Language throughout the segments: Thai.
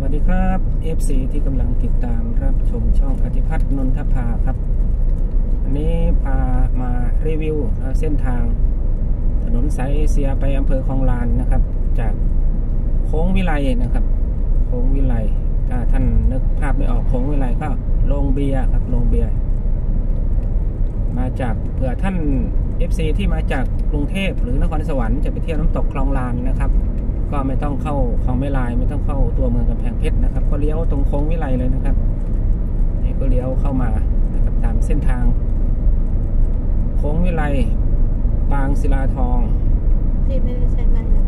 วัสดีครับ FC ที่กำลังติดตามรับชมช่องอธิพัฒน์นนทภาครับ อันนี้พามารีวิวเส้นทาง ถนนสายเอเชียไปอำเภอคลองลานนะครับ จากโค้งวิไลนะครับ โค้งวิไลถ้าท่านนึกภาพไม่ออกโค้งวิไลก็โรงเบียร์ครับโรงเบียร์มาจากเผื่อท่าน FC ที่มาจากกรุงเทพหรือนครสวรรค์จะไปเที่ยวน้ำตกคลองลานนะครับ ก็ไม่ต้องเข้าคลองไม่ลาย ไม่ต้องเข้าตัวเมืองกำแพงเพชรนะครับ ก็เลี้ยวตรงโค้งวิไลเลยนะครับนี่ก็เลี้ยวเข้ามานะครับตามเส้นทาง โค้งวิไลปางศิลาทองที่ไม่ได้ใช้ไม้เหรอ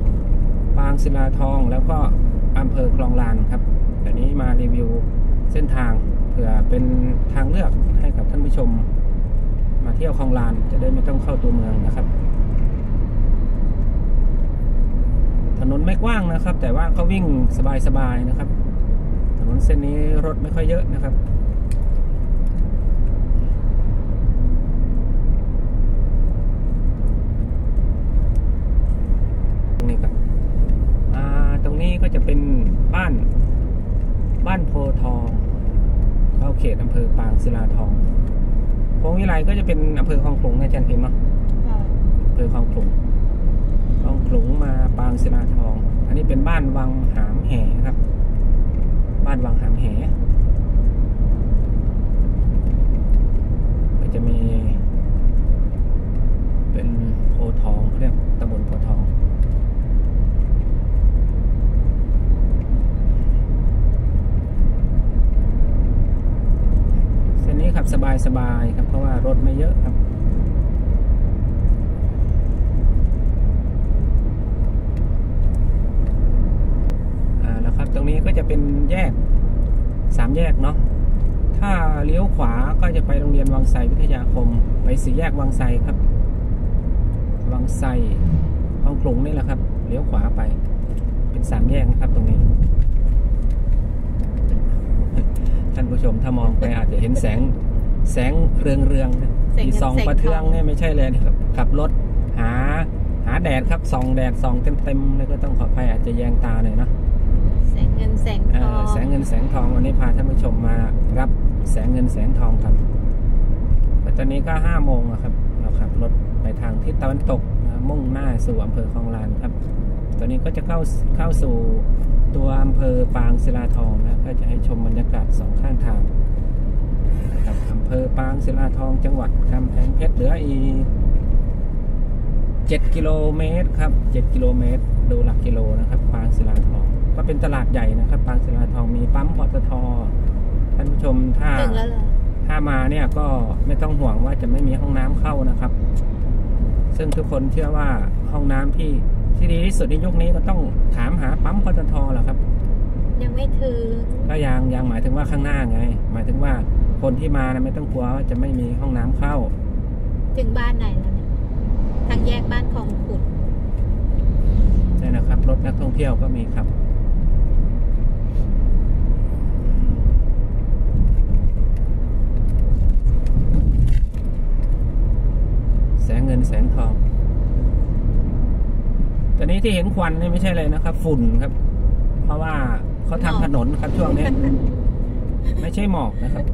ปางศิลาทองแล้วก็อำเภอคลองลานครับแต่นี้มารีวิวเส้นทางเผื่อเป็นทางเลือกให้กับท่านผู้ชม มาเที่ยวคลองลานจะได้ไม่ต้องเข้าตัวเมืองนะครับ ถ นนไม่กว้างนะครับ แต่ว่าก็วิ่งสบายๆนะครับ ถนนเส้นนี้รถไม่ค่อยเยอะนะครับตรงนี้ครับอ่าตรงนี้ก็จะเป็นบ้าน บ้านโพทอง เข้าเขตอำเภอปางศิลาทองโค้งวิไลก็จะเป็นอำเภอคลองขลุงนะอาจารย์พิมพ์เนาะค่ะอำเภอคลองขลุงคลองขลุง มาปางศิลาทอง อันนี้เป็นบ้านวังหามแหครับ บ้านวังหามแหก็จะมี เป็นโพทองเขาเรียกตำบลโพทอง เส้นนี้ขับสบายๆครับ เพราะว่ารถไม่เยอะครับ อ่าแล้วครับ ตรงนี้ก็จะเป็นแยกสามแยกเนาะ ถ้าเลี้ยวขวาก็จะไปโรงเรียนวัง ไสวิทยาคม ไปสี่แยกวังไสครับ วังไสคลองขลุงนี่แหละครับ เลี้ยวขวาไป เป็นสามแยกนะครับตรงนี้ ท่านผู้ชมถ้ามองไปอาจจะเห็นแสงแสงเรืองเรืองๆนะที่ส่องประเทืองเนี่ยไม่ใช่เลยนะครับ ขับรถหาหาแดดครับส่องแดดส่องเต็มๆเลยก็ต้องขออภัยอาจจะแยงตาหน่อยเนาะแสงเงินแสงทเอ่อองแสงเงินแสงทองวันนี้พาท่านผู้ชมมารับแสงเงินแสงทองกันแตอนนี้ก็ห้าโมงแล้วครับ เราขับรถไปทางทิศตะวันตกนะมุ่งหน้าสู่อำเภอคลองลานครับ ตอนนี้ก็จะเข้าเข้าสู่ตัวอำเภอปางศิลาทองนะก็จะให้ชมบรรยากาศสองข้างทางนะครับอำเภอปางศิลาทองจังหวัดกำแพงเพชรเหลืออีเจ็ดกิโลเมตรครับเจ็ดกิโลเมตร ดูหลักกิโลนะครับ ปางศิลาทอง ก็เป็นตลาดใหญ่นะครับ ปางศิลาทองมีปั๊มปตทท่านผู้ชมถ้าถึงแล้วเหรอ ถ้ามาเนี่ยก็ไม่ต้องห่วงว่าจะไม่มีห้องน้ำเข้านะครับ ซึ่งทุกคนเชื่อว่าห้องน้ำที่ที่ดีที่สุดในยุคนี้ก็ต้องถามหาปั๊มปตทแหละครับ ยังไม่ถึงก็ยังยังหมายถึงว่าข้างหน้าไง หมายถึงว่าคนที่มานะไม่ต้องกลัวว่าจะไม่มีห้องน้ำเข้า ถึงบ้านไหนแล้วเนี่ยทางแยกบ้านของขุดใช่นะครับ รถนักท่องเที่ยวก็มีครับ แสงเงินแสงทอง ตอนนี้ที่เห็นควันนี่ไม่ใช่เลยนะครับ ฝุ่นครับ เพราะว่าเขาทำถนนครับช่วงนี้ ไม่ใช่หมอกนะครับ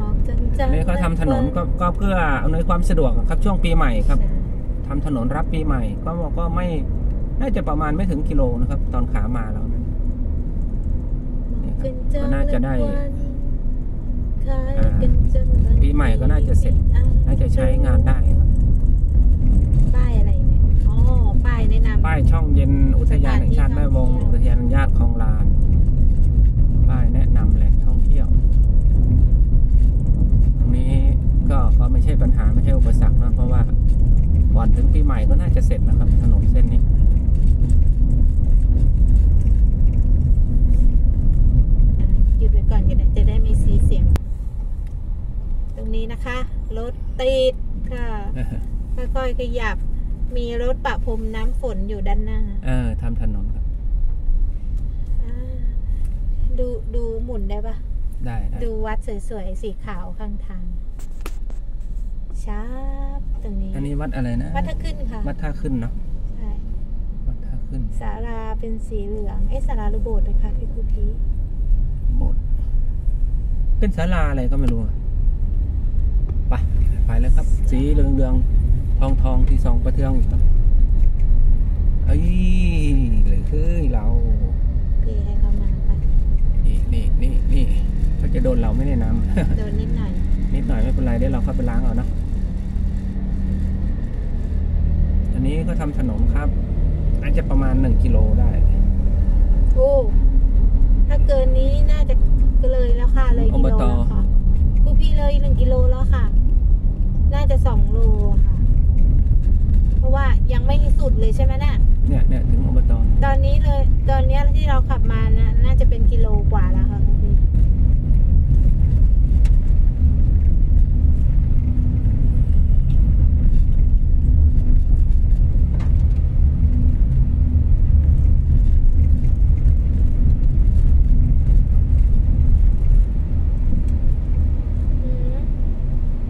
มองจังจัอันนี้เขาทำถนนก็ก็เพื่ออำนวยความสะดวกครับ ช่วงปีใหม่ครับทำถนนรับปีใหม่ ก็บอกก็ไม่น่าจะประมาณไม่ถึงกิโลนะครับ ตอนขามาแล้วนั้นก็น่าจะได้ ปีใหม่ก็น่าจะเสร็จ น่าจะใช้งานได้ครับ ป้ายอะไรเนี่ย อ๋อ ป้ายแนะนำป้ายช่องเย็นอุทยานแห่งชาติแม่วงอุทยานญาติคลองลาน ป้ายแนะนำแหล่งท่องเที่ยว ตรงนี้ก็ก็ไม่ใช่ปัญหาไม่ใช่อุปสรรคนะเพราะว่าก่อนถึงปีใหม่ก็น่าจะเสร็จนะครับถนนเส้นนี้หยุดไว้ก่อนก็ได้จะได้ไม่ซีเสียงต รงนี้นะคะ รถติดค่ะค่อยๆขยับ มีรถปะพรมน้ำฝนอยู่ด้านหน้า เออทำถนนครับอ่าดูดูหมุนได้ปะได้ได้ดูวัดสวยๆ สีขาวข้างทางชาบตรงนี้ อันนี้วัดอะไรนะ วัดท่าขึ้นค่ะ วัดท่าขึ้นเนาะใช่วัดท่าขขึ้นศาลาเป็นสีเหลือง เอ๊ะศาลาหรือโบสถ์เลยค่ะพี่กุพีโบสถ์เป็นศาลาอะไรก็ไม่รู้อะ ไปไปแล้วครับ สีเหลืองเรืองๆทองทองๆที่สองประเทืองอยู่ครับเอ้ยเลยคือเราพี่ให้เข้ามาค่ะนี่นี่นี่นี่เขาจะโดนเราไหม่ในน้ำโดนนิดหน่อย นิดหน่อยไม่เป็นไรเดี๋ยวเราเข้าไปล้างเอานะอันนี้ก็ทำถนนครับน่าจะประมาณหนึ่งกิโลได้โอ้ถ้าเกินนี้น่าจะเลยแล้วค่ะเลยกิโลแล้วค่ะกูพี่เลยหนึ่งกิโลแล้วค่ะ น่า จะสองโลค่ะ เพราะว่ายังไม่สุดเลยใช่ไหมน่ะเนี่ยเนี่ยถึงอบตตอนนี้เลย ตอนเนี้ยที่เราขับมานะน่าจะเป็นกิโลกว่าแล้วค่ะคุณพี่ อืม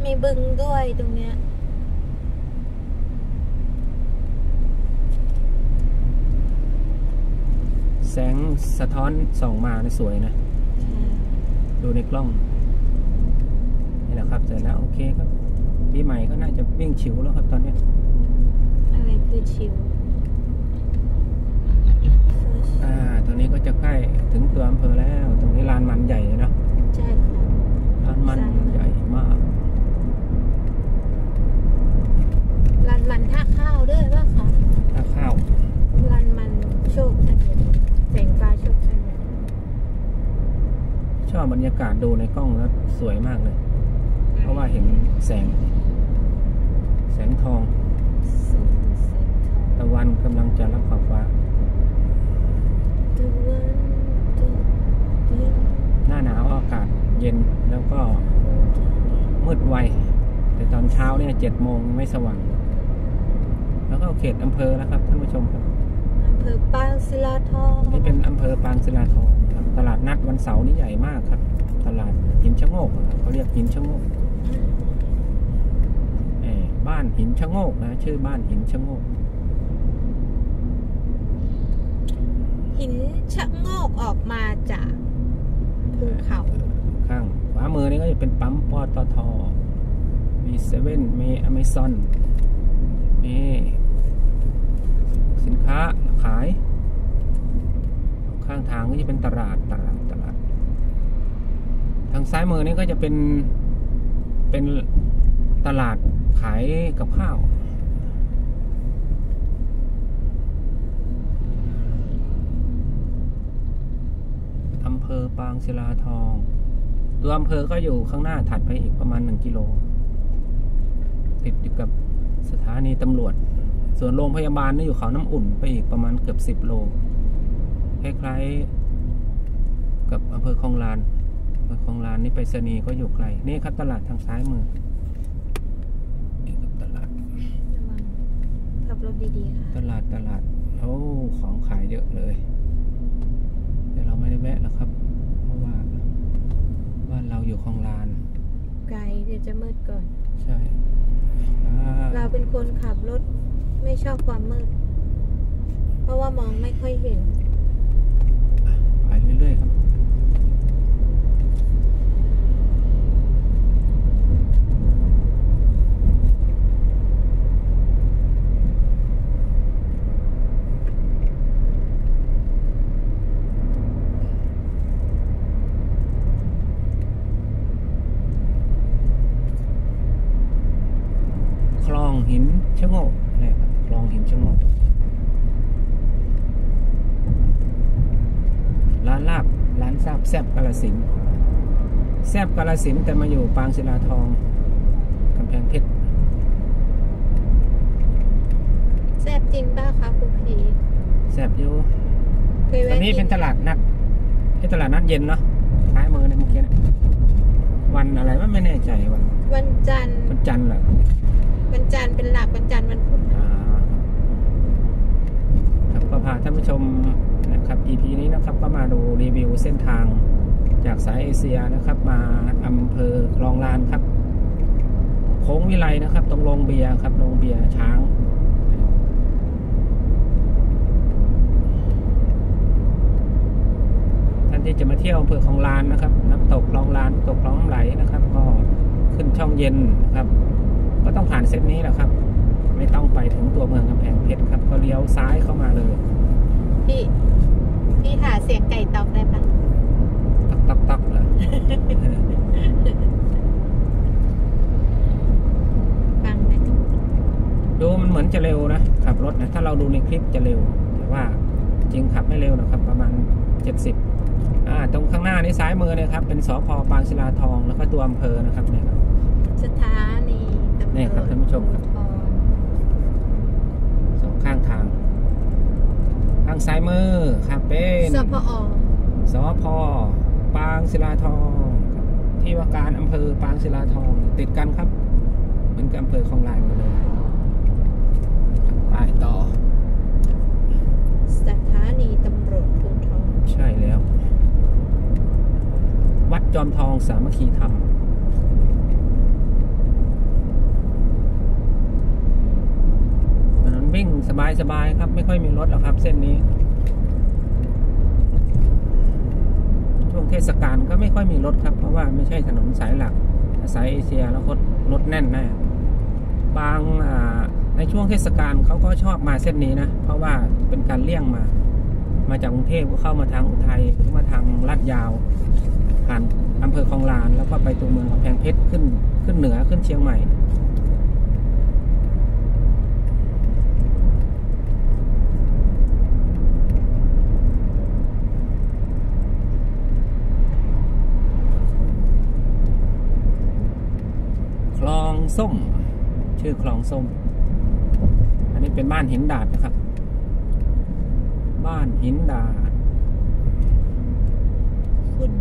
มีบึง ด้วยตรงเนี้ยแสงสะท้อนส่องมาเนี่ยสวยนะ ดูในกล้อง นี่แหละครับเสร็จแล้วโอเคครับปีใหม่ก็น่าจะวิ่งฉิวแล้วครับตอนเนี้ยอะไรคือชิวอ่าตรงนี้ก็จะใกล้ถึงตัวอำเภอแล้ว ตรงนี้ลานมันใหญ่เลยเนาะใช่ค่ะลานมันใหญ่มาก รันมันท่าข้าวด้วยว่าค่ะถ้าข้าวรันมันโชคชัยแสงฟ้าโชคชัยชอบบรรยากาศดูในกล้องแล้วสวยมากเลย เพราะว่าเห็นแสง แสงทองแสงแสงทองตะวันกำลังจะรับขอบฟ้าตะวันตกดินหน้าหนาวอากาศเย็นแล้วก็มืดไวแต่ตอนเช้าเนี่ยเจ็ดโมงยังไม่สว่าง แล้วก็เขตอำเภอแล้วครับท่านผู้ชมครับอำเภอปางศิลาทองนี่เป็นอำเภอปางศิลาทองครับตลาดนัดวันเสาร์นี่ใหญ่มากครับ ตลาดหินชะโงกอะเขาเรียกหินชะโงกเอ่อบ้านหินชะโงกนะ ชื่อบ้านหินชะโงก หินชะโงกออกมาจากภูเขาข้างขวามือนี่ก็จะเป็นปั๊มปตทมีเซเว่นมีอเมซอนมี สินค้าขาย ข้างทางก็จะเป็นตลาดตลาดตลาด ทางซ้ายมือนี่ก็จะเป็นเป็นตลาดขายกับข้าวอำเภอปางศิลาทอง ตัวอำเภอก็อยู่ข้างหน้าถัดไปอีกประมาณหนึ่งกิโล ติดอยู่กับสถานีตำรวจ ส่วนโรงพยาบาลนี่อยู่เขาน้ำอุ่นไปอีกประมาณเกือบสิบโลคล้ายๆกับอำเภอคลองลานอำเภอคลองลานนี่ไปรษณีย์ก็อยู่ไกล นี่ครับตลาดทางซ้ายมือนี่ครับตลาดระวังขับรถดีๆค่ะตลาดตลาดโอ้ของขายเยอะเลยแต่เราไม่ได้แวะแล้วครับ เพราะว่าบ้านเราอยู่คลองลาน ไกลเดี๋ยวจะมืดก่อน ใช่อ่าเราเป็นคนขับรถ ไม่ชอบความมืด เพราะว่ามองไม่ค่อยเห็น ไปเรื่อยๆครับ คลองหินชะโงกนี่ครับคลองหินชะโงก ร้านลาบ ร้านซาบแซบกาลสินธุ์แซบกา ลสินธุ์แต่มาอยู่ปางศิลาทองกำแพงเพชรแซ่บจริงป่ะคะคุณผีแซบอยู่เคยตอแวะนนี้กิเป็นตลาดนัดไอ้ตลาดนัดเย็นเนาะท้ายมือในยเมื่อกี้เนะวันอะไรว่าไม่แน่ใจวันวันจันทร์วันจันทร์เหรอวันจันทร์เป็นหลักวันจันทร์วันพุธอ่าครับก็พาท่านผู้ชมนะครับ EP นี้นะครับก็มาดูรีวิวเส้นทาง จากสายเอเชียนะครับ มาอำเภอคลองลานครับ โค้งวิไลนะครับ ตรงโรงเบียครับโรงเบียช้างท่านที่จะมาเที่ยวอำเภอคลองลานนะครับ น้ำตกคลองลานตกคลองไหลนะครับ ก็ขึ้นช่องเย็นนะครับ ก็ต้องผ่านเส้นนี้แหละครับ ไม่ต้องไปถึงตัวเมืองกำแพงเพชรครับ ก็เลี้ยวซ้ายเข้ามาเลย พี่ พี่หาเสียงไก่ตอกได้ปะ ตักตักตักเลยฟังไหมดูมันเหมือนจะเร็วนะ ขับรถนะ ถ้าเราดูในคลิปจะเร็ว แต่ว่าจริงขับไม่เร็วนะครับ ประมาณ 70อ่าตรงข้างหน้านี้ซ้ายมือเนี่ยครับ เป็นสพปางศิลาทอง แล้วก็ตัวอำเภอนะครับเนี่ยครับ สถานีตำรวจนี่ครับท่านผู้ชมครับ ภูธรสองข้างทางทางซ้ายมือครับเป็นสพอสพ ปางศิลาทองที่ว่าการอำเภอปางศิลาทอง ติดกันครับ เหมือนกับอำเภอคลองลานมาเลยครับไปต่อ สถานีตำรวจภูธรใช่แล้ว วัดจอมทองสามัคคีธรรมถนนวิ่งสบายๆครับ ไม่ค่อยมีรถหรอกครับ เส้นนี้ ช่วงเทศกาลก็ไม่ค่อยมีรถครับ เพราะว่าไม่ใช่ถนนสายหลักสายเอเชียแล้วรถรถแน่นแน่บางในช่วงเทศกาลเขาก็ชอบมาเส้นนี้นะ เพราะว่าเป็นการเลี่ยงมา มาจากกรุงเทพก็เข้ามาทางอุทัยหรือมาทางลาดยาว ผ่านอำเภอคลองลาน แล้วก็ไปตัวเมืองกำแพงเพชรขึ้นขึ้นเหนือขึ้นเชียงใหม่ คลอง ส้ม ชื่อคลองส้ม อันนี้เป็นบ้านหินดาดนะครับ บ้านหินดาดคุณ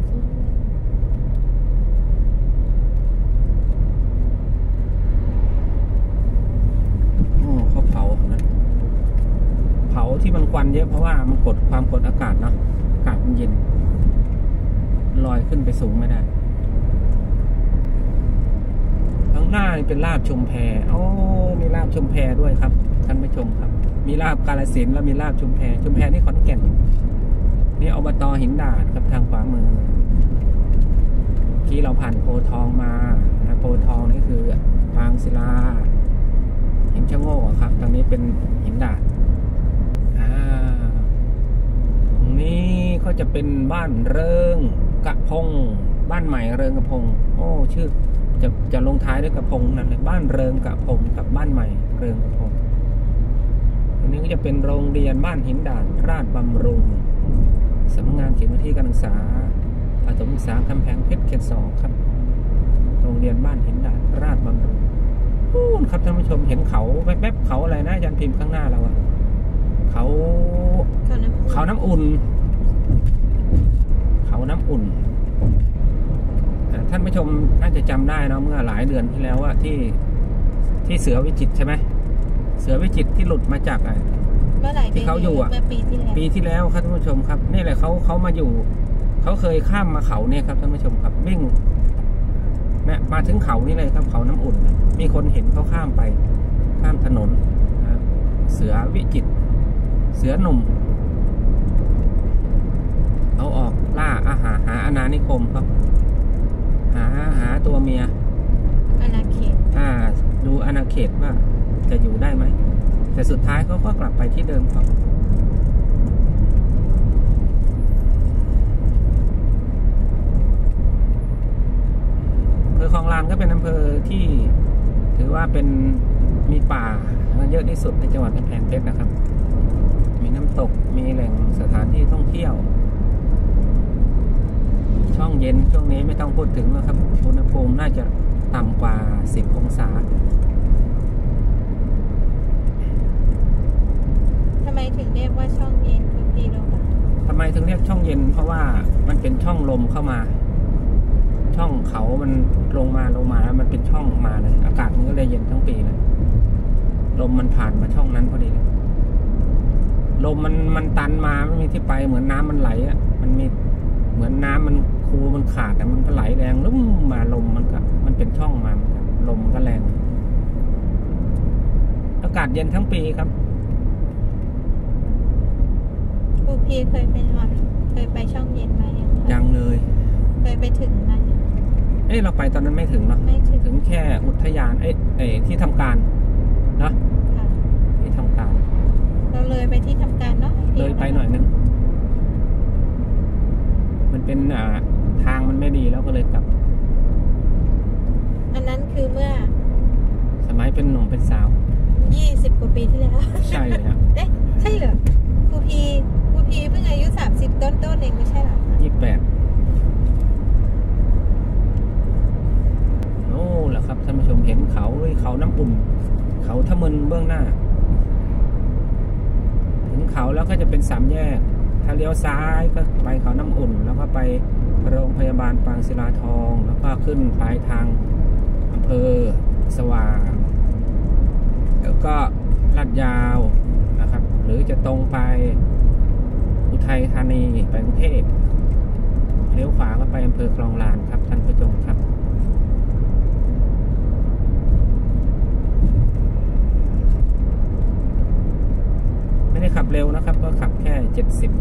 โอ้เขาเผานะเผาที่มันควันเยอะเพราะว่ามันกดความกดอากาศเนาะอากาศมันเย็นลอยขึ้นไปสูงไม่ได้ ข้าง หน้าเป็นลาบชมแพโอ้มีลาบชมแพด้วยครับ ท่านผู้ชมครับ มีลาบกาลสินแล้วมีลาบชมแพชมแพนี่ขอนแก่นนี่อบตหินดาดครับทางขวามือที่เราผ่านโพทองมานะโพทองนี่คือปางศิลาหินชะโงกะครับตรงนี้เป็นหินดาดอ่าตรงนี้ก็จะเป็นบ้านเริงกระพง บ้านใหม่เริงกระพง โอ้ชื่อ จะจะลงท้ายด้วยกระพงนั่นเลยบ้านเริงกระพงกับบ้านใหม่เริงกระพงตรงนี้ก็จะเป็นโรงเรียนบ้านหินดาดราชบำรุงสำนักงานเขียนที่การศึกษาประถมศึกษากำแพงเพชรเขตสองครับ โรงเรียนบ้านหินดาดราชบำรุงนู่นครับท่านผู้ชมเห็นเขาแวบๆเขาอะไรนะอาจารย์พิมพ์ข้างหน้าเราอะเขาเขาน้ำเขาน้ำอุ่น เขาน้ำอุ่นอ่า ท่านผู้ชมน่าจะจำได้เนอะเมื่อหลายเดือนที่แล้วว่าที่ที่เสือวิจิตรใช่ไหมเสือวิจิตรที่หลุดมาจากอะเมื่อไหร่ที่เขาอยู่อะเมื่อปีที่แล้วปีที่แล้วครับท่านผู้ชมครับ นี่แหละเขาเขามาอยู่เขาเคยข้ามมาเขาเนี่ยครับท่านผู้ชมครับวิ่งนะมาถึงเขานี่เลยครับเขาน้ำอุ่นนะมีคนเห็นเขาข้ามไป ข้ามถนนนะเสือวิจิตรเสือหนุ่มเขาออกล่าอาหารหาอาณานิคมครับ หาหาตัวเมียอาณาเขตอ่า ดูอาณาเขตว่าจะอยู่ได้ไหม แต่สุดท้ายเขาก็กลับไปที่เดิมครับอำเภอคลองลานก็เป็นอำเภอที่ถือว่าเป็นมีป่าเยอะที่สุดในจังหวัดกำแพงเพชรนะครับ มีน้ำตก มีแหล่งสถานที่ท่องเที่ยว ช่องเย็นช่วงนี้ไม่ต้องพูดถึงแล้วครับ อุณหภูมิน่าจะต่ำกว่า 10 องศาทำไมถึงเรียกว่าช่องเย็นคุณพี่รู้ปะทำไมถึงเรียกช่องเย็น เพราะว่ามันเป็นช่องลมเข้ามา ช่องเขามันลงมาลงมาแล้วมันเป็นช่องมาเลย อากาศมันก็เลยเย็นทั้งปีเลยลมมันผ่านมาช่องนั้นพอดีเลยลมมันมันตันมาไม่มีที่ไปเหมือนน้ำมันไหลอะ มันมีเหมือนน้ำมัน คูมันขาดแต่มันก็ไหลแรงลุ่มมาลมมันก็มันเป็นช่องมาเหมือนกันลมก็แรง อากาศเย็นทั้งปีครับครูพี่เคยไปนอนเคยไปช่องเย็นไหมยังเลย เคยไปถึงไหมเอ้ยเราไปตอนนั้นไม่ถึงเนาะไม่ถึงถึงแค่อุทยานเอ้ยเอ้ยที่ทำการเนาะค่ะที่ทำการ เราเลยไปที่ทำการเนาะเลยไปหน่อยนึงมันเป็นอ่า ทางมันไม่ดีแล้วก็เลยกลับ อันนั้นคือเมื่อ สมัยเป็นหนุ่มเป็นสาว20กว่าปีที่แล้ว ใช่เลยครับเอ๊ะใช่เหรอครูพีครูพีเพิ่งอายุ30ต้นต้นๆเองไม่ใช่เหรอคะยี่แปดโอ้แหละครับท่านผู้ชมเห็นเขาเลยเขาน้ำอุ่น เขาทะมึนเบื้องหน้า ถึงเขาแล้วก็จะเป็นสามแยก ถ้าเลี้ยวซ้ายก็ไปเขาน้ำอุ่นแล้วก็ไป โรงพยาบาลปางศิลาทอง แล้วก็ขึ้นปลายทางอำเภอสว่าง แล้วก็ลาดยาวนะครับ หรือจะตรงไปอุทัยธานีไปกรุงเทพเลี้ยวขวาก็ไปอำเภอคลองลานครับท่านผู้ชมครับไม่ได้ขับเร็วนะครับ ก็ขับแค่เจ็ดสิบ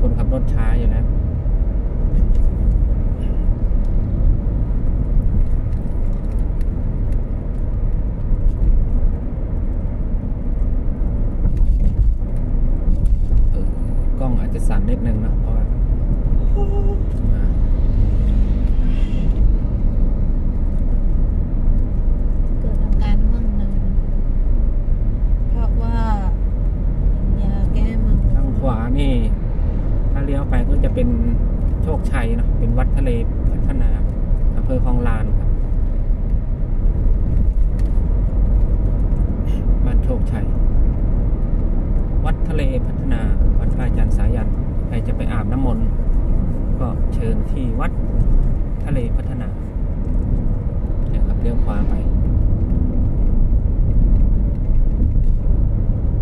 คนขับรถช้าอยู่แล้วเออกล้องอาจจะสั่นนิดนึงนะเนาะว่ามา เกิดอาการมึนงเลยเพราะว่ายาแก้มึน ทางขวานี่ ถ้าเลี้ยวไปก็จะ เป็นโชคชัยเนอะเป็นวัดทะเลพัฒนาอำเภอคลองลานครับบ้านโชคชัย วัดทะเลพัฒนาวัดพระอาจารย์สายันใครจะไปอาบน้ำมนต์ก็เชิญที่วัดทะเลพัฒนาเนี่ยครับเลี้ยวขวาไป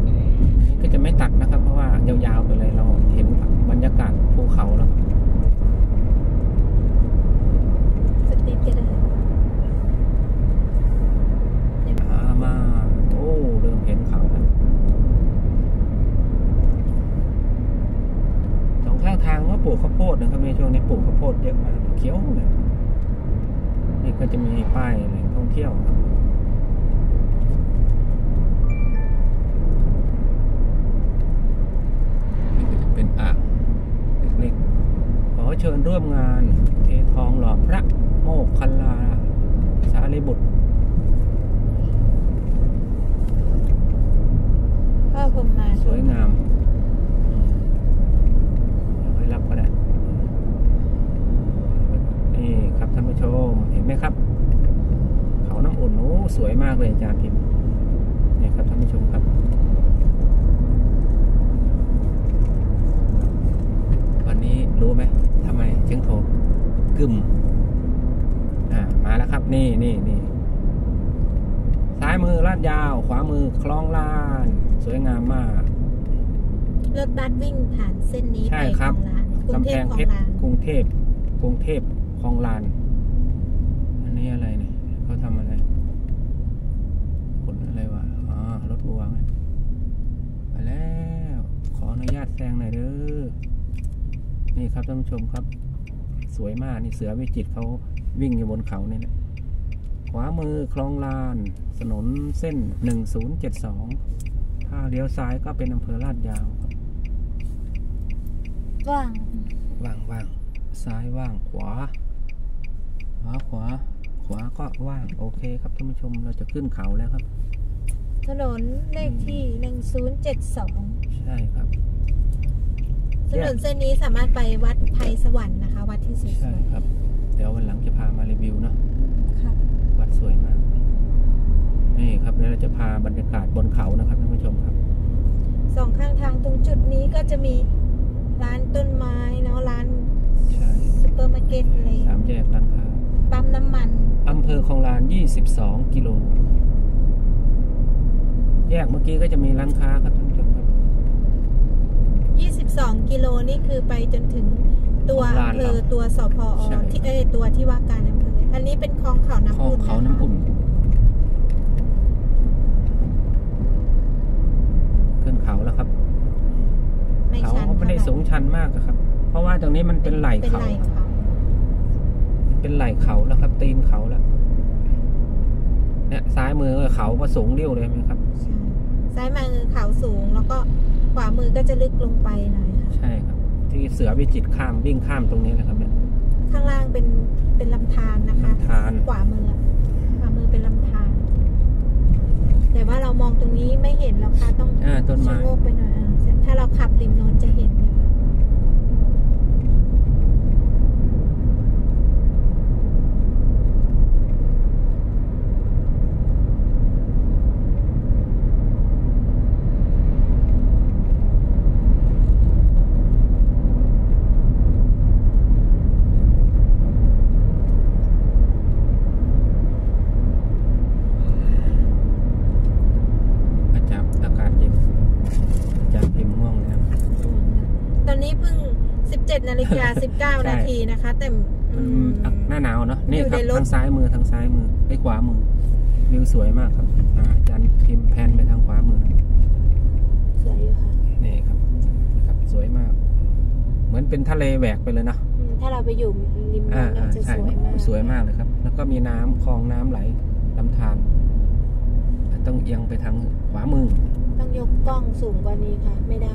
นี่ก็จะไม่ตัดนะครับ เพราะว่ายาวๆไปเลยเราเห็นบ รรยากาศภูเขาแล้วครับสติ๊กก็ได้เนี่ยอ่ามาโอ้เริ่มเห็นเขาแล้วสองข้างทางก็ปลูกข้าวโพดนะครับในช่วงนี้ปลูกข้าวโพดเยอะมากเขียวเลยนี่ก็จะมีป้ายแหล่งท่องเที่ยวครับ เชิญร่วมงานเททองหล่อพระโมกคัลลา สารีบุตรพ่อผมมาสวยงามเดี๋ยวให้รับก็ได้ นี่ครับท่านผู้ชม เห็นไหมครับ เขาน้ำอุ่นโอ้สวยมากเลยอาจารย์พิมพ์นี่ครับท่านผู้ชมครับ วันนี้รู้ไหมทำไมถึงโทร กึมอ่ามาแล้วครับ นี่นี่นี่ซ้ายมือลาดยาว ขวามือคลองลาน สวยงามมาก รถบัสวิ่งผ่านเส้นนี้ใช่ไปคขรัอบงร้านกรุงกำเทแพพงขอเพงชรร้านกรุงเทพกรุงเทพคลองลาน อันนี้อะไรเนี่ยเขาทำอะไรขนอะไรวะอ๋อรถบัวไงมาแล้ว ขออนุญาตแซงหน่อยเด้อนี่ครับท่านผู้ชมครับ สวยมากนี่เสือวิจิตรเขาวิ่งอยู่บนเขาเนี่ยนะขวามือคลองลาน ถนนเส้น 1072 ถ้าเลี้ยวซ้ายก็เป็นอำเภอลาดยาวครับว่างว่างว่างซ้ายว่างขวา ขวาขวา ขวาก็ว่างโอเคครับท่านผู้ชมเราจะขึ้นเขาแล้วครับ ถนนเลขที่ 1072 ใช่ครับ ถนนเส้นนี้สามารถไปวัดไทยสวรรค์นะคะ วัดที่สวใช่ยครับ เดี๋ยววันหลังจะพามารีวิวเนาะๆค่ะวัดสวยมาก นี่ครับเดี๋ยวเราจะพาบรรยากาศบนเขานะครับท่านผู้ชมครับ สองข้างทางตรงจุดนี้ก็จะมีร้านต้นไม้เนาะร้านใช่ซูเปอร์มาร์เก็ตอะไรสามแยกร้านค้าปั๊มน้ำมันอำเภอคลองลาน 22 กิโล แยกเมื่อกี้ก็จะมีร้านค้าครับท่านผู้ชมครับ 22 กิโลนี่คือไปจนถึงตัวร้านอำเภเราอตัวสพอใช่ที่เอ้ยตัวที่ว่าการอำเภออันนี้เป็นคลองเขาน้ำคลองอุ่นเขาะคะน้ำอุ่นขึ้นเขาแล้วครับไม่ชันสูงชันมากอะครับ เพราะว่าตรงนี้มันเป็นไหล่เป็นเขาไหล่เขาเป็นไหล่เขาแล้วครับ ตีนเขาแล้วเนี่ยซ้ายมือก็เขาก็สูงเรี่ยวเลยไหมครับใช่ซ้ายมือเขาสูงแล้วก็ข วามือก็จะลึกลงไปหน่อยค่ะใช่ครับ ที่เสือวิจิตรข้ามวิ่งข้ามตรงนี้แหละครับเนี่ยข้างล่างเป็นเป็นลำธารนะคะลำธารขวามือขวามือเป็นลำธารแต่ว่าเรามองตรงนี้ไม่เห็นแล้วค่ะต้องอ่าต้นชะไม้ โงกไปหน่อยอ่าถ้าเราขับริมโน้นจะเห็นเลย อาจจะอากาศเย็นอาจารย์พิมพ์ง่วงแล้ว ตอนนี้เพิ่ง 17นาฬิกาใช่19 นาทีนะคะ แต่อืมันมอะหน้าหนาวเนาะนี่อยู่ครัในบรถทางซ้ายมือทางซ้ายมือไอ้ขวามือวิวสวยมากครับอ่าอาจารย์พิมพ์แพนไปทางขวามือสวยอยู่ค่ะนี่ครับนะครับสวยมาก เหมือนเป็นทะเลแหวกไปเลยเนาะอืมถ้าเราไปอยู่ริมอ่าน้ำอ่าเราจะใช่สวยมากสวยมากเลยครับ แล้วก็มีน้ำคลองน้ำไหลลำธารต้องเอียงไปทางขวามือ ต้องยกกล้องสูงกว่านี้ค่ะ ไม่ได้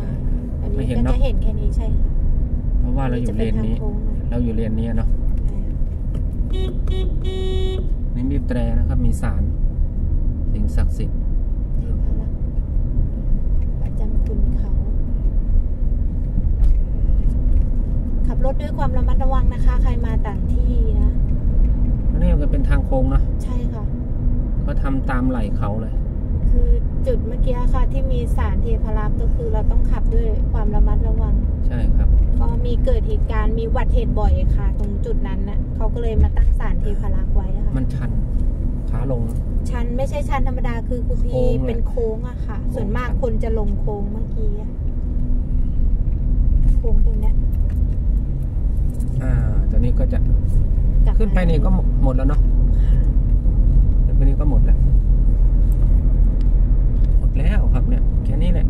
อันไม่นี้เห็นก็เนอะจะเห็นแค่นี้ใช่ค่ะ เพราะว่าเราอยู่เลนนี้จะป็ทางโค้งหน่อยเราอยู่เลนนี้เนาะใช่ค่ะนี่มีแตรนะครับ มีสารสิ่งศักดิ์สิทธิ์เทพารักษ์ประจำคุณเขา ขับรถด้วยความระมัดระวังนะคะ ใครมาต่างที่นะอันนี้มันเป็นทางโค้งเนาะใช่ค่ะเขาทำตามไหล่เขาเลย คือจุดเมื่อกี้ค่ะ ที่มีสารเทพารักษ์ก็คือเราต้องขับด้วยความระมัดระวัง ใช่ครับ ก็มีเกิดเหตุการณ์มีอุบัติเหตุบ่อยค่ะ ตรงจุดนั้นนะเขาก็เลยมาตั้งสารเทพารักษ์ไว้อะค่ะ มันชันขาลง ชันไม่ใช่ชันธรรมดาคือครูพีโค้งเลยเป็นโค้งอะค่ะโค้งส่วนมากชันคนจะลงโค้งเมื่อกี้อะโค้งตรงเนี้ยอ่าตอนนี้ก็จะกลับขึ้นไปนี่ก็หมดแล้วเนาะขึ้นไปนี่ก็หมดแล้ว หมดแล้วครับเนี่ย แค่นี้แหละ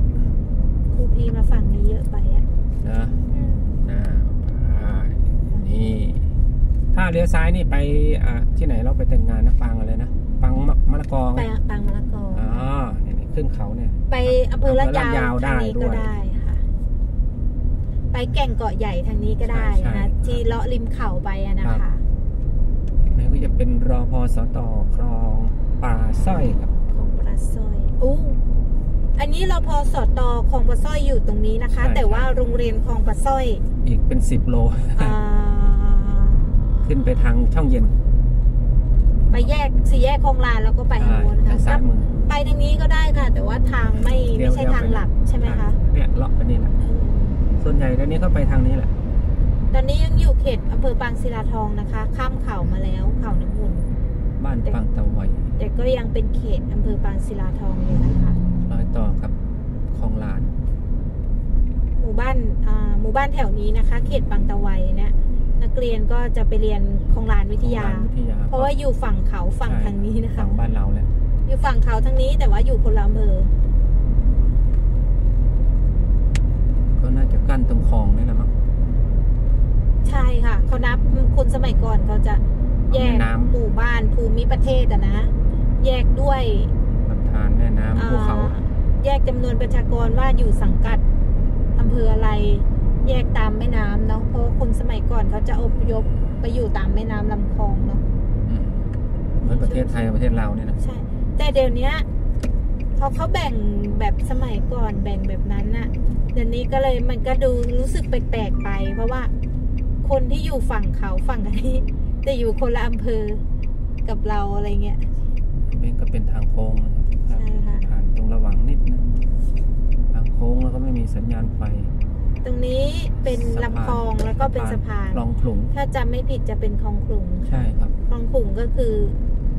ครูพีมาฝั่งนี้เยอะไปอะ นะอ่าไปนี่ถ้าเลี้ยวซ้ายนี่ไปอ่าที่ไหนเราไปแต่งงานนะปังอะไรนะปังมะมะละกอไหมไปปังมะละกออ๋อเนี่ยนี่ขึ้นเขาเนี่ย ไปอำเภอลาดยาวอำเภอลาดยาวทางนี้ได้ด้ก็วยได้ค่ะไปแก่งเกาะใหญ่ทางนี้ก็ได้ใช่นะใช่ที่เลาะริมเขาไปอะนะครัคะบนี่ก็จะเป็นรอพอสตคลองป่าสร้อยครับของปลาสร้อยอู้ อันนี้เราพอสอดตอคลองปลาสร้อยอยู่ตรงนี้นะคะ ใช่ แต่ว่าโรงเรียนคลองปลาสร้อยอีกเป็นสิบโล อ่าขึ้นไปทางช่องเย็นไปแยกสี่แยกคลองลานแล้วก็ไปทางโน้นทาค่ะงซ้ายมือไปทางนี้ก็ได้ค่ะ แต่ว่าทางไม่เลี้ไม่ยวใช่เลี้ยวทางหลักใช่ไหมคะ เนี่ยเลาะไปนี่แหละอืมส่วนใหญ่ตอนนี้ก็ไปทางนี้แหละ ตอนนี้ยังอยู่เขตอำเภอปางศิลาทองนะคะ ข้ามเขามาแล้วเขาน้ำมุนบ้านปังตะไวแต่ก็ยังเป็นเขตอำเภอปางศิลาทองอยู่นะคะรอย ต่อกับคลองลาน หมู่บ้านอ่าหมู่บ้านแถวนี้นะคะ เขตบางตะไวเนี่ยนักเรียนก็จะไปเรียนคลองลานวิทยาคลองลานวิทยา เพราะว่าอยู่ฝั่งเขาฝั่งใช่ทางนี้นะคะฝั่งบ้านเราแหละอยู่ฝั่งเขาทางนี้แต่ว่าอยู่คนละอำเภอก็น่าจะกั้นตรงคลองนี่แหละมั้งใช่ค่ะเขานับคนสมัยก่อนเขาจะแยกแม่น้ำหมู่บ้านภูมิประเทศอะนะ แยกด้วยลำธารแม่น้ำภูเขาอ่า แยกจำนวนประชากรว่าอยู่สังกัดอำเภออะไร แยกตามแม่น้ำเนาะเพราะว่าคนสมัยก่อนเขาจะอพยพไปอยู่ตามแม่น้ำลำคลองเนาะอืมเหมือนประเทศไทยกับประเทศลาวเนี่ยนะใช่แต่เดี๋ยวเนี้ยเขาเขาแบ่งแบบสมัยก่อนแบ่งแบบนั้นน่ะเดี๋ยวนี้ก็เลยมันก็ดูรู้สึกแปลกๆไป เพราะว่า คนที่อยู่ฝั่งเขาฝั่งอันนี้แต่อยู่คนละอำเภอกับเราอะไรเงี้ยเป็นก็เป็นทางโค้งนะครับใช่ค่ะผ่านตรงระหว่างนิดนึงทาง โค้งแล้วก็ไม่มีสัญญาณไฟ ตรงนี้เป็นลำคลองแล้วก็เป็นสะพานคลองขลุงถ้าจำไม่ผิดจะเป็นคลองขลุงใช่ครับคลองขลุงก็คือ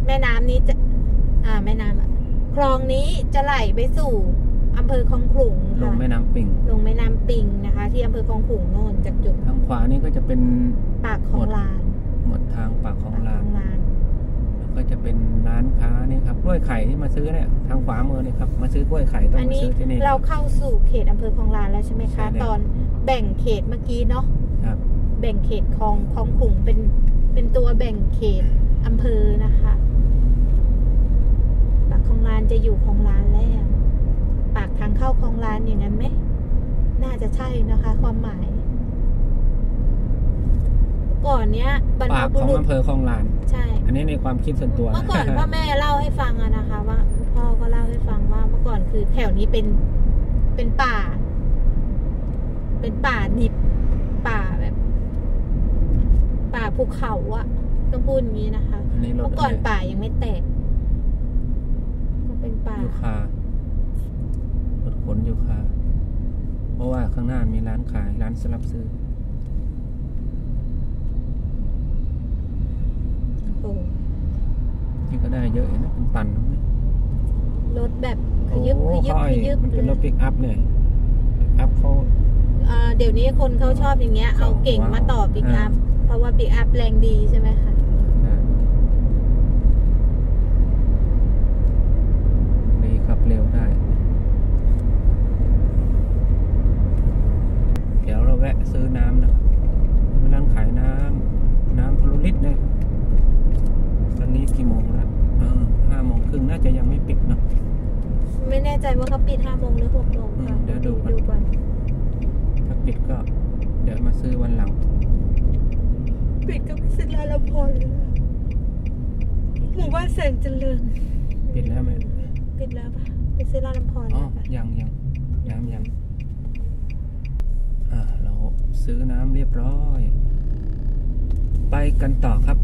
แม่น้ำนี้จะอ่าแม่น้ำอะคลองนี้จะไหลไปสู่อำเภอคลองขลุงลงค่ะแม่น้ำปิ่งลงแม่น้ำปิงนะคะ ที่อำเภอคลองขลุงโน่นจากจุดทางขวานี่ก็จะเป็นปากของลานหมดทางปากของลานป กลานแล้วก็จะเป็นร้านค้านี่ครับกล้วยไข่ที่มาซื้อเนี่ยทางขวามือนี่ครับมาซื้อกล้วยไข่ต้องอันมานี้ซื้อที่นี่ เราเข้าสู่เขตอำเภอคลองลานแล้วใช่ไหมใช่คะ แล้ว ตอนแบ่งเขตเมื่อกี้เนาะครับแบ่งเขตคลองคลองขุงเป็นเป็นตัวแบ่งเขตอำเภอนะคะปากคลองลานจะอยู่คลองลานแล้วปากทางเข้าคลองลานอย่างนั้นไหมน่าจะใช่นะคะ ความหมาย ก่อนเนี้ยบรรพปากบุของรุษอำเภอคลองลาน ใช่ อันนี้ในความคิดส่วนตัวเมื่อก่อนพ่อแม่เล่าให้ฟังอะนะคะว่าพ่อก็เล่าให้ฟังว่าเมื่อก่อนคือแถวนี้เป็นเป็นป่า เป็นป่าดิบป่าแบบ ป่าภูเขาอะต้องพูดอย่างนี้นะคะ อันนี้รถเมื่อก่อนอะไรป่ายังไม่แตกก็เป็นป่า ยูคารถขนยูคาเพราะว่าข้างหน้ามีร้านขายร้านสลับซื้อ โอ้ นี่ก็ได้เยอะอยู่นะเป็นตันนะรถแบบขโอ้ยึบขยึบเขาไอ้ขยึบมันเป็นรถเลยปิกอัพเนี่ยปิกอัพเขาอ่าเดี๋ยวนี้คนเขาชอบอย่างเงี้ย เอาเก๋งมาต่อปิกอัพ เพราะว่าปิกอัพแรงดีใช่ไหมคะ ดีขับเร็วได้ เดี๋ยวเราแวะซื้อน้ำนะครับมีร้านขายน้ำน้ำพลูลิตเนี่ยตอนนี้กี่โมงแล้วเออห้าโมงครึ่งน่าจะยังไม่ปิดเนอะ ไม่แน่ใจว่าเขาปิดห้าโมงหรือหกโมงค่ะ อืมเดี๋ยวดูก่อน ดูก่อน ถ้าปิดก็ เดี๋ยวมาซื้อวันหลัง ปิดก็ไม่สิ้นลาละพรเลยนะหมู่บ้านแสงเจริญปิดแล้วไหมปิดแล้วปะไปซื้อลาลำพรอ๋อแล้วปะยังยังน้ำยัง อ่า เราซื้อน้ำเรียบร้อย ไปกันต่อครับ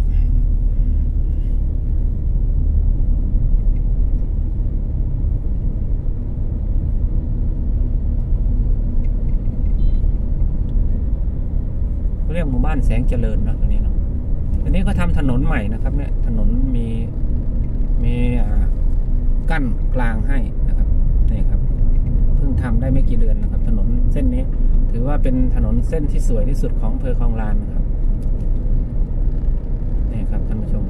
เรียกหมู่บ้านแสงเจริญเนอะตรงนี้เนาะอันนี้ก็ทำถนนใหม่นะครับ เนี่ย ถนนมี มีอ่ากั้นกลางให้นะครับนี่ครับเพิ่งทำได้ไม่กี่เดือนนะครับ ถนนเส้นนี้ ถือว่าเป็นถนนเส้นที่สวยที่สุดของอำเภอคลองลานนะครับนี่ครับท่านผู้ชม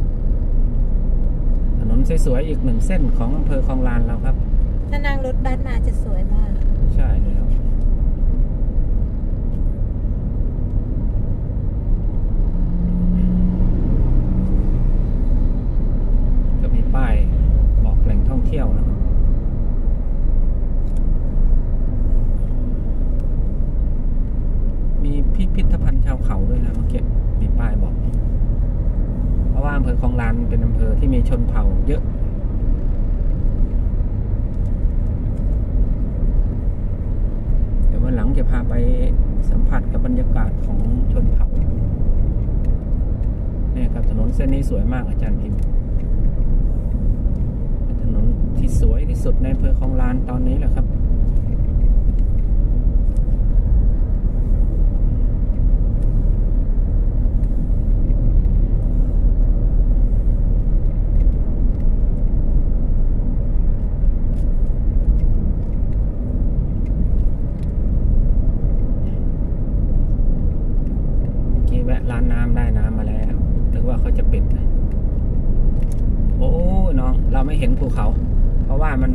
ถนนสวยๆอีกหนึ่งเส้นของอำเภอคลองลานเราครับถ้านั่งรถบัสมาจะสวยมาก ใช่แล้วก็มีป้ายบอกแหล่งท่องเที่ยวนะครับ มีพิพิธภัณฑ์ชาวเขาด้วยนะเมื่อกี้มีป้ายบอก เพราะว่าอำเภอคลองลานเป็นอำเภอที่มีชนเผ่าเยอะ เดี๋ยววันหลังจะพา ไปสัมผัสกับบรรยากาศของชนเผ่าเนี่ยครับถนนเส้นนี้สวยมากอาจารย์พิมพ์เป็นถนนที่สวยที่สุดในอำเภอคลองลานตอนนี้แหละครับ เมื่อกี้แวะร้านน้ำได้น้ำมาแล้วนึกว่าเขาจะปิดนะโอ้น้องเราไม่เห็นภูเขา เพราะว่ามัน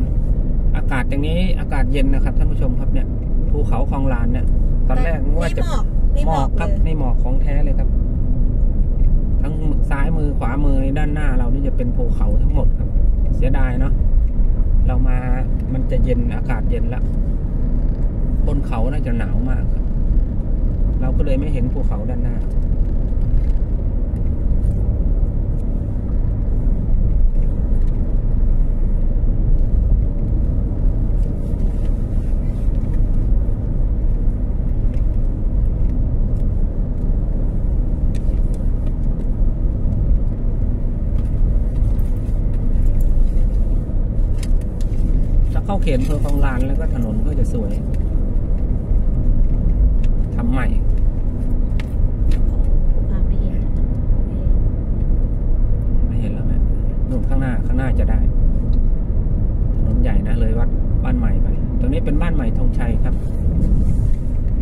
อากาศอย่างนี้อากาศเย็นนะครับท่านผู้ชมครับเนี่ยภูเขาคลองลานเนี่ย ตอนแรกนึกว่าจะ นี่หมอกนี่ ห ห ม ม อ อก ก ครับ เลย นี่หมอกของแท้เลยครับ ทั้งซ้ายมือขวามือในด้านหน้าเรานี่จะเป็นภูเขาทั้งหมดครับ เสียดายเนาะเรามามันจะเย็นอากาศเย็น ละบนเขาน่าจะหนาวมากครับเราก็เลยไม่เห็นภูเขาด้านหน้า เข้าเขตอำเภอคลองลานแล้วก็ถนนก็จะสวยทำใหม่ไม่เห็นไม่เห็นแล้วแม่นู่นข้างหน้าข้างหน้าจะได้ ถนนใหญ่นะเลยวัดบ้านใหม่ไป ตรงนี้เป็นบ้านใหม่ธงชัยครับ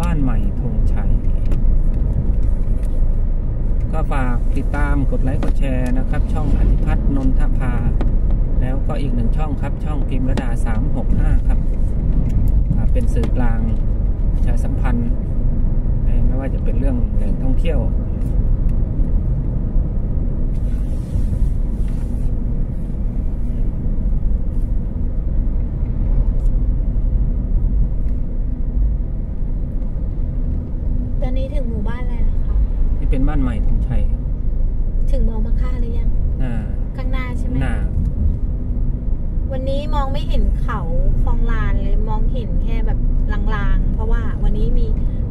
บ้านใหม่ธงชัย ก็ฝากติดตามกดไลค์กดแชร์นะครับ ช่องอธิพัฒน์นนทภา แล้วก็อีกหนึ่งช่องครับ ช่องพิมพ์ระดา 365 ครับ เป็นสื่อกลางประชาสัมพันธ์ ไม่ว่าจะเป็นเรื่องแหล่งท่องเที่ยว ตอนนี้ถึงหมู่บ้านอะไรแล้วคะ ที่เป็นบ้านใหม่ธงชัยครับ ถึงมอมะค่าหรือยัง หน้า ข้างหน้าใช่ไหม หน้า วันนี้มองไม่เห็นเขาคลองลานเลยมองเห็นแค่แบบลางๆ เพราะว่าวันนี้มี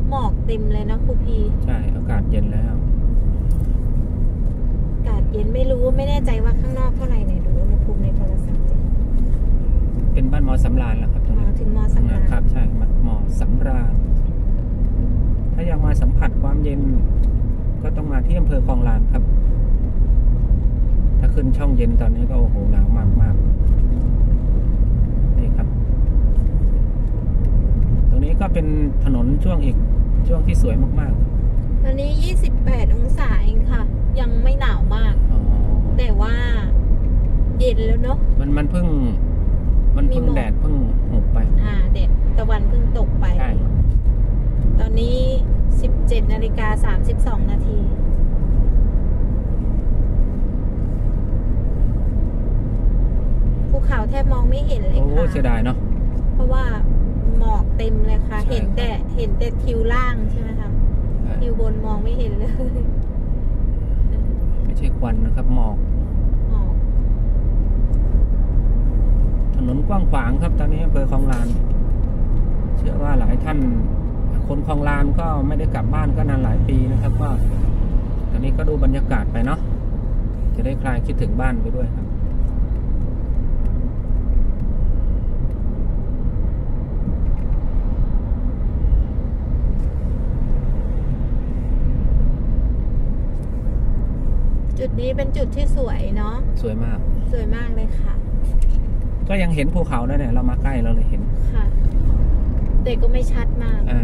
หมอกเต็มเลยนะครูพี ใช่อากาศเย็นแล้ว อากาศเย็นไม่รู้ไม่แน่ใจว่าข้างนอกเท่าไหร่เนี่ยดูอุณหภูมิในโทรศัพท์สิ เป็นบ้านมอสำราญแล้วครับตรง อ๋อ นี้ ถึงมอสำราญ ครับใช่มอสำราญ ถ้าอยากมาสัมผัสความเย็น ก็ต้อง มาที่อำเภอคลองลานครับ ถ้าขึ้นช่องเย็นตอนนี้ก็โอ้โหหนาวมากมากๆนี่ครับ ตรงนี้ก็เป็นถนนช่วงอีกช่วงที่สวยมากตอนนี้ 28 องศาเองค่ะ ยังไม่หนาวมากๆอ๋อแต่ว่าเย็นแล้วเนาะ มันมันเพิ่ง มันเพิ่งมีหมอกแดดเพิ่งหุบไป อ่าเด็ดตะวันเพิ่งตกไปใช่ตอนนี้ 17นาฬิกา32นาที ภู เขาแทบมองไม่เห็นเลยโอ้ค่ะเสียดายเนาะ เพราะว่าหมอกเต็มเลยค่ะ ใช่ เห็นแต่เห็นแต่ทิวล่างใช่ไหมคะใช่ทิวบนมองไม่เห็นเลยไม่ใช่ควันนะครับหมอกหมอกถนนกว้างขวางครับ ตอนนี้อำเภอคลองลาน เชื่อว่าหลายท่าน คนคลองลานก็ไม่ได้กลับบ้านก็นานหลายปีนะครับ ก็ตอนนี้ก็ดูบรรยากาศไปเนาะจะได้คลายคิดถึงบ้านไปด้วยครับ จุดนี้เป็นจุดที่สวยเนาะสวยมาก สวยมากเลยค่ะ ก็ยังเห็นภูเขาแล้วเนี่ย เรามาใกล้เราเลยเห็นค่ะ แต่ก็ไม่ชัดมากอ่า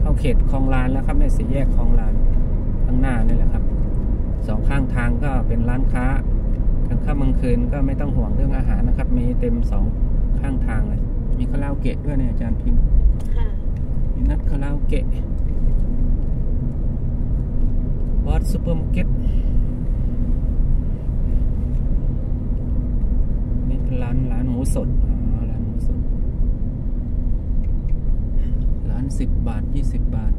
เข้าเขตคลองลานแล้วครับในสี่แยกคลองลานข้างหน้านี่แหละครับสองข้างทางก็เป็นร้านค้ากลางค่ำกลางคืนก็ไม่ต้องห่วงเรื่องอาหารนะครับ มีเต็มสองข้างทางเลย มีคาราโอเกะด้วยเนี่ยอาจารย์พิมพ์ค่ะมี นัดคาราโอเกะบอสซูเปอร์มาร์เก็ตนี่เป็นร้านร้านหมูสดอ๋อร้านหมูสด ร้านสิบบาทยี่สิบบาท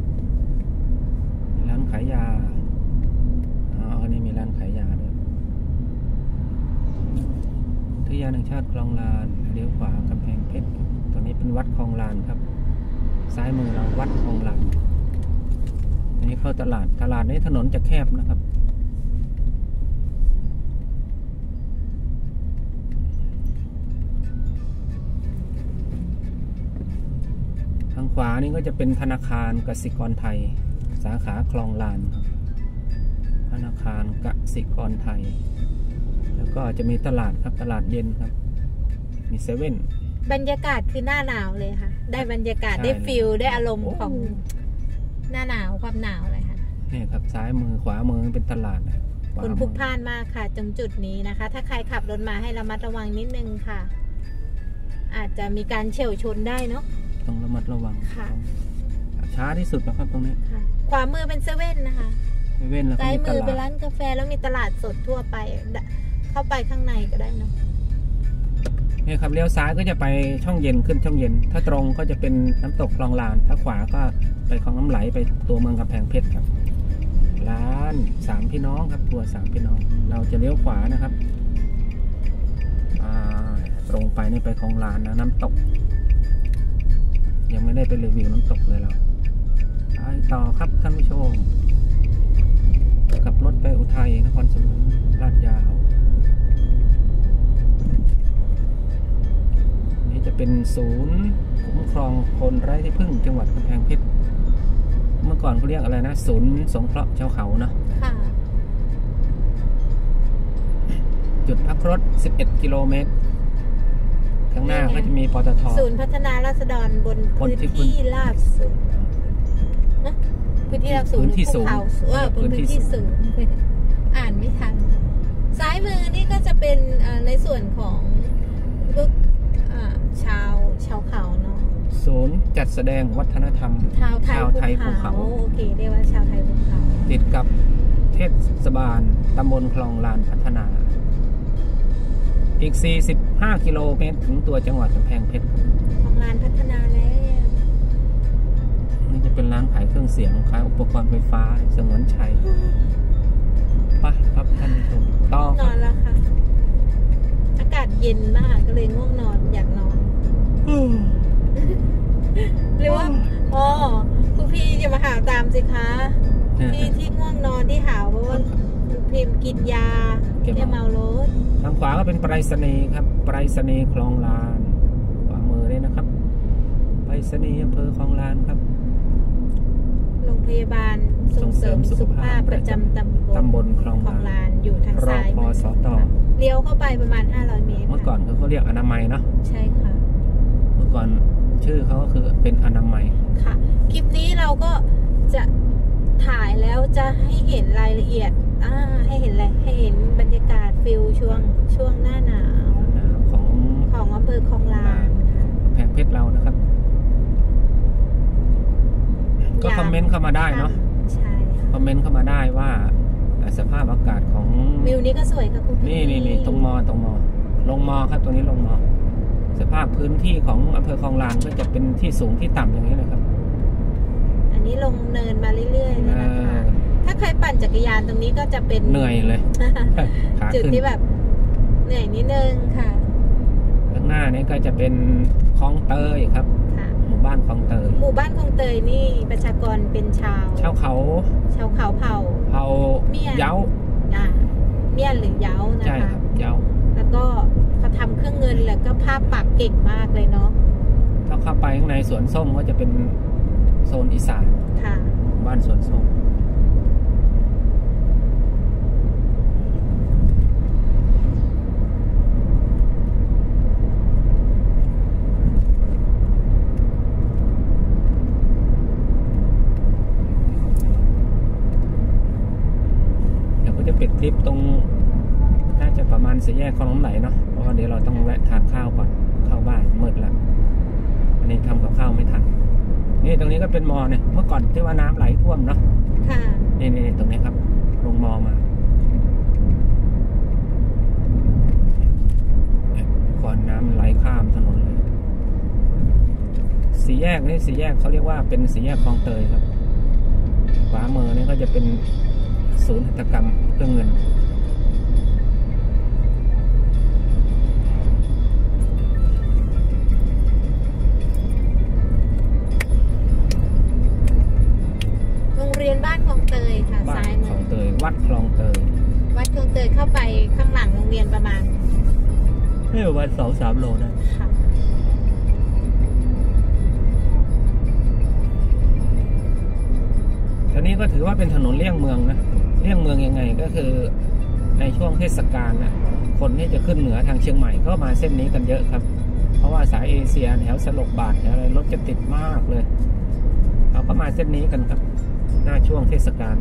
ร้านขายยาอ๋ออันนี้มีร้านขายยาด้วยอุทยานแห่งชาติคลองลานเลี้ยวขวากำแพงเพชรตรงนี้เป็นวัดคลองลานครับ ซ้ายมือเราวัดคลองลานอันนี้เข้าตลาดตลาดนี้ถนนจะแคบนะครับ ทางขวานี่ก็จะเป็นธนาคารกสิกรไทย สาขาคลองลานครับ ธนาคารกสิกรไทย แล้วก็จะมีตลาดครับตลาดเย็นครับ มีเซเว่น บรรยากาศคือหน้าหนาวเลยค่ะ ได้บรรยากาศใช่ ได้ฟิลได้อารมณ์โอ้ของหน้าหนาวความหนาวเลยค่ะ นี่ครับซ้ายมือขวามือเป็นตลาดนะขวาคนมือพลุกพล่านมากค่ะตรงจุดนี้นะคะ ถ้าใครขับรถมาให้ระมัดระวังนิดนึงค่ะ อาจจะมีการเฉี่ยวชนได้เนาะ ต้องระมัดระวังค่ะช้าที่สุดนะครับตรงนี้ค่ะขวามือเป็นเซเว่นนะคะเซเว่นแล้วก็ซ้ายมีตมือเป็นลาร้าดนกาแฟแล้วมีตลาดสดทั่วไปดเข้าไปข้างในก็ได้เนาะ นี่ครับเลี้ยวซ้ายก็จะไปช่องเย็นขึ้นช่องเย็น ถ้าตรงก็จะเป็นน้ำตกคลองลาน ถ้าขวาก็ไปคลองน้ำไหลไปตัวเมืองกำแพงเพชรครับ ร้านสามพี่น้องครับตัวสามพี่น้อง เราจะเลี้ยวขวานะครับตรงไปนี่ไปคลองลานนะน้ำตก ยังไม่ได้ไปรีวิวน้ำตกเลยเราไปต่อครับท่านผู้ชม กับรถไปอุทัยนครสวรรค์ลาดยาว จะเป็นศูนย์คุ้มครองคนไร้ที่พึ่งจังหวัดกำแพงเพชรเมื่อก่อนเขาเรียกอะไรนะ ศูนย์สงเคราะห์ชาวเขานะค่ะ จุดพักรถ 11 กิโลเมตร ข้างหน้านี่ไงก็จะมีปตทศูนย์พัฒนาราษฎรบนบนพื้นที่พื้นที่ราบสูงนะพื้นที่ราบสูงพื้นที่หรือภูเขาสูงเออบนพื้นที่พื้นที่สูสูงงอ่านไม่ทัน ซ้ายมือนี่ก็จะเป็นเอ่อในส่วนของพวกอ่าชาวชาวเขาเนาะ ศูนย์ จัดแสดงวัฒนธรรม ชาวไทยชาวไทยภูเขา โอเคเรียกว่าชาวไทยภูเขา ติดกับเทศบาลตำบลคลองลานพัฒนา อีก 45 กิโลเมตรถึงตัวจังหวัดกำแพงเพชรครับของลานพัฒนาแล้ว นี่จะเป็นร้านขายเครื่องเสียงขายอุปกรณ์ไฟฟ้าสงวนชัยไปครับท่านผู้ชมต่อคนรัอบนแล้วค่ะ อากาศเย็นมากก็เลยง่วงนอนอยากนอน หรือว่าอ๋อคุณพี่จะมาหาวตามสิคะที่ที่ง่วงนอนที่หาวเพราะว่าพิมพ์กินยาเก็บแก้เมารถทางขวาก็เป็นไปรษณีย์ครับไปรษณีย์คลองลานขวามือเลยนะครับไปรษณีย์อำเภอคลองลานครับโรงพยาบาลส่งเสริมสุขภาพประจำตำบลตำบลคลองคลองลาลานนอยู่ทางรอซ้ายพอมือสอตอเลี้ยวเข้าไปประมาณ 500 เมตร เมื่อก่อนเขาเรียกอนามัยเนาะใช่ค่ะ เมื่อก่อน ชื่อเขาก็คือเป็นอนามัยค่ะ คลิปนี้เราก็จะถ่ายแล้วจะให้เห็นรายละเอียดอ่าให้เห็นอะไรให้เห็นบรรยากาศฟิลช่วงช่วงหน้าหนาว ของของอำเภอคลองลานค่ะแพงเพชรเรานะครับ ก็คอมเมนต์เข้ามาได้เนาะใช่ค่ะคอมเมนต์เข้ามาได้ว่าสภาพอากาศของวิวนี้ก็สวยค่ะคุณพี่นี่นี่นี่ตรงมอตรงมอลงมอครับตรงนี้ลงมอ สภาพพื้นที่ของอำเภอคลองลานก็จะเป็นที่สูงที่ต่ำอย่างนี้นะครับ อันนี้ลงเนินมาเรื่อยๆเลยนะคะ ถ้าใครปั่นจักรยานตรงนี้ก็จะเป็นเหนื่อยเลยขาจุดขึ้นที่แบบเหนื่อยนิดนึงค่ะ ข้างหน้านี้ก็จะเป็นคลองเตยครับค่ะหมู่บ้านคลองเตย หมู่บ้านคลองเตยนี่ประชากรเป็นชาว ชาวเขา ชาวเขาเผ่า เผาเมียเย้าอ่าเมียนหรือเย้านะใช่คะครับเย้าแล้วก็ เขาทำเครื่องเงินแล้วก็ภาพปักเก่งมากเลยเนาะถ้าเข้าไปข้างในสวนส้มก็จะเป็นโซนอีสานค่ะหมู่บ้านสวนส้มเดี๋ยวก็จะปิดทริปตรงน่า จะประมาณสี่แยกคลองน้ำไหลเนาะเพราะว่าเดี๋ยวเราต้องแวะทานข้าวก่อนเข้าบ้านมืดแล้วอันนี้ทำกับข้าวไม่ทันนี่ตรงนี้ก็เป็นมอเนี่ยเมื่อก่อนที่ว่าน้ำไหลท่วมเนาะค่ะนี่นี่ตรงนี้ครับ ลงมอมาก่อนน้ำไหลข้ามถนนเลยสี่แยกนี่สี่แยกเขาเรียกว่าเป็นสี่แยกคลองเตยครับขวามือนี่ก็จะเป็นศูนย์หัตถกรรมเครื่องเงิน บ้าซ้านยคลมืองอเตยวัดคลองเตยวัดคลองเตยเข้าไปข้างหลังโรงเรียนประมาณไม่วันสองสามโลนะค่ะตอนนี้ก็ถือว่าเป็นถนนเลี่ยงเมืองนะเลี่ยงเมืองยังไงก็คือในช่วงเทศกาลนะคนที่จะขึ้นเหนือทางเชียงใหม่ก็มาเส้นนี้กันเยอะครับ เพราะว่าสายเอเชียแถวสลกบาทแถวอะไรรถจะติดมากเลย เราก็มาเส้นนี้กันครับ หน้าช่วงเทศกาล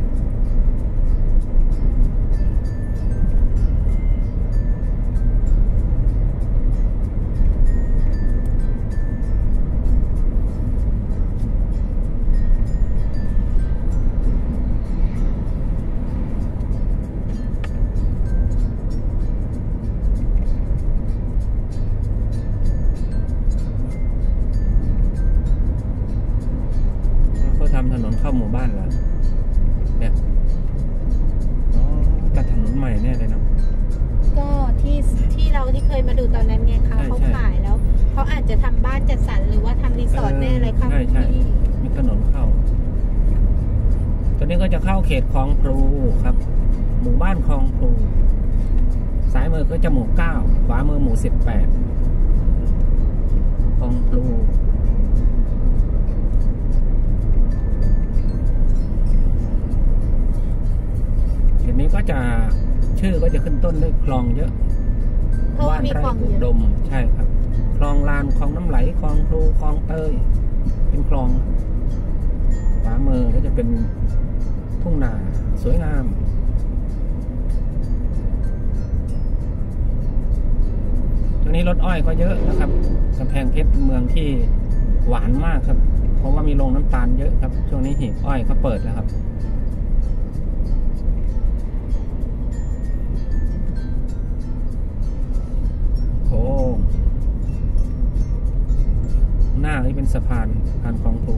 มาดูตอนนั้นไงคะใช่เขาใช่ขายแล้วเขาอาจจะทำบ้านจัดสรรหรือว่าทำรีสอร์ทเออแน่เลยค่ะใช่ใช่พี่มีถนนเข้า ตอนนี้ก็จะเข้าเขตคลองพลูครับ หมู่บ้านคลองพลูซ้ายมือก็จะหมู่เก้าขวามือหมู่สิบแปดคลองพลูเขตนี้ก็จะชื่อก็จะขึ้นต้นด้วยคลองเยอะ เพราะว่ามีไร่คลองอุเยดมใช่ครับ คลองลานคลองน้ำไหลคลองพลูคลองเตยเป็นคลองขวามือก็จะเป็นทุ่งนาสวยงาม ตรงนี้รถอ้อยก็เยอะนะครับกำแพงเพชรเป็นเมืองที่หวานมากครับ เพราะว่ามีโรงน้ำตาลเยอะครับ ช่วงนี้หีบอ้อยเขาเปิดแล้วครับ สะพานสะพานคลองพลู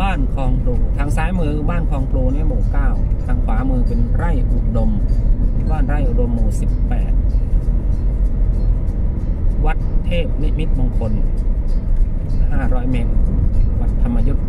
บ้านคลองพลูทางซ้ายมือบ้านคลองพลูเนี่ยหมู่เก้าทางขวามือเป็นไร่อุดม บ้านไร่อุดมหมู่สิบแปดวัดเทพนิมิตมงคลห้าร้อยเมตร วัดธรรมยุทธ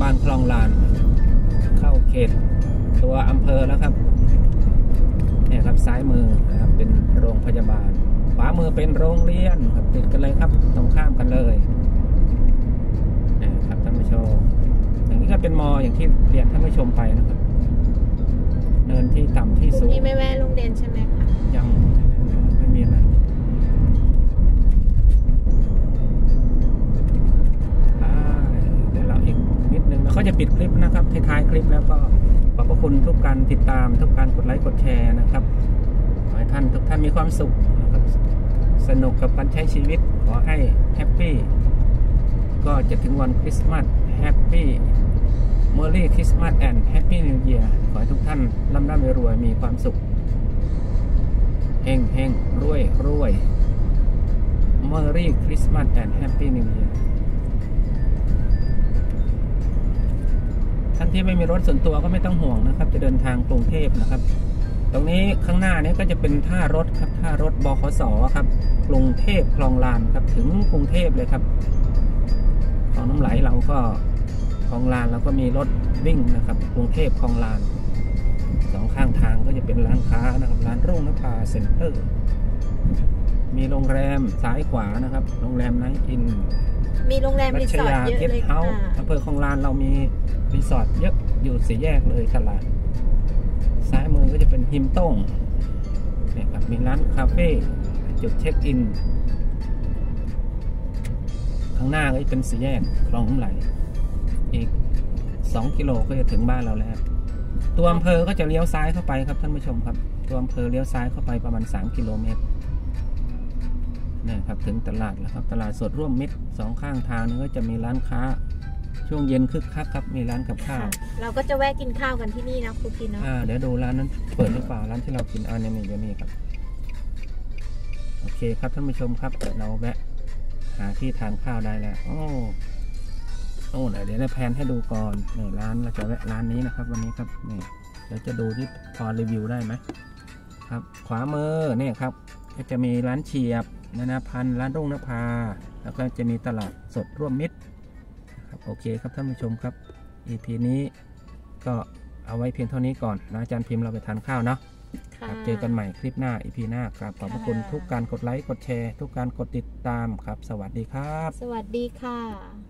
บาลคลองลาน เข้าเขตตัวอำเภอแล้วครับเนี่ยครับซ้ายมือนะครับเป็นโรงพยาบาลขวามือเป็นโรงเรียนครับติดกันเลยครับตรงข้ามกันเลยนะครับท่านผู้ชมอย่างนี้ก็เป็นมออย่างที่เรียนท่านผู้ชมไปนะครับเนินที่ต่ำที่พรุ่สูงงนี้ไม่แวะโรงเรียนใช่ไหมคะยังไม่มีอะไร ก็จะปิดคลิปนะครับท้ายๆคลิปแล้วก็ขอบพระคุณทุกการติดตามทุกการกดไลค์กดแชร์นะครับขอให้ท่านทุกท่านมีความสุขนะครับสนุกกับการใช้ชีวิตขอให้ happy ก็จะถึงวันคริสต์มาส Happy Merry Christmas and Happy New Year ขอให้ทุกท่านร่ำร่ำรวยมีความสุขเฮงเฮงรวยรวย Merry Christmas and Happy New Year ท่าน ที่ไม่มีรถส่วนตัวก็ไม่ต้องห่วงนะครับ จะเดินทางกรุงเทพนะครับ ตรงนี้ข้างหน้านี้ก็จะเป็นท่ารถครับท่ารถบขสครับกรุงเทพคลองลานครับถึงกรุงเทพเลยครับคลองน้ำไหลเราก็คลองลานเราก็มีรถวิ่งนะครับกรุงเทพคลองลานสองข้างทางก็จะเป็นร้านค้านะครับร้านรุ่งนภาเซ็นเตอร์ มีโรงแรมซ้ายขวานะครับ โรงแรมไนท์อิน มีโรงแรมรัรีชสอร์ทยาเยอะเกสเลยเฮาค่ะส์อำเภอคลองลานเรามีรีสอร์ทเยอะอยู่สี่แยกเลยตลาด ซ้ายมือก็จะเป็นฮิมต้งเนี่ยครับมีร้านคาเฟ่จุดเช็คอิน ข้างหน้าก็จะเป็นสี่แยกคลองน้ำไหล อีกสองกิโลก็จะถึงบ้านเราแล้ว ตัวอำเภอก็จะเลี้ยวซ้ายเข้าไปครับท่านผู้ชมครับ ตัวอำเภอเลี้ยวซ้ายเข้าไปประมาณ 3 กิโลเมตร นี่ครับถึงตลาดแล้วครับ ตลาดสดร่วมมิตรสองข้างทางนี้ก็จะมีร้านค้า ช่วงเย็นคึกคักครับมีร้านกับข้าค่ะวเราก็จะแวะกินข้าวกันที่นี่นะครูพีเนาะอ่าเดี๋ยวดูร้านนั้นเปิดหรือเปล่าร้านที่เรากินอ่าเนี่ยนี่อยู่นี่ครับโอเคครับท่านผู้ชมครับเราแวะหาที่ทานข้าวได้แล้วโอ้โอ้เดี๋ยวเราแพนให้ดูก่อนนี่ร้านเราจะแวะร้านนี้นะครับ วันนี้ครับนี่เดี๋ยวจะดูที่พอรีวิวได้ไหมครับ ขวามือเนี่ยครับ ก็จะมีร้านเฉียบ นานาพันธ์ร้านรุ่งนภา แล้วก็จะมีตลาดสดร่วมมิตรนะครับโอเคครับท่านผู้ชมครับ EP นี้ก็เอาไว้เพียงเท่านี้ก่อนนะอาจารย์พิมพ์เราไปทานข้าวเนาะค่ะครับเจอกันใหม่คลิปหน้า EP หน้ากราบขอบพระคุณค่ะทุกการกดไลค์กดแชร์ ทุกการกดติดตามครับ สวัสดีครับ สวัสดีค่ะ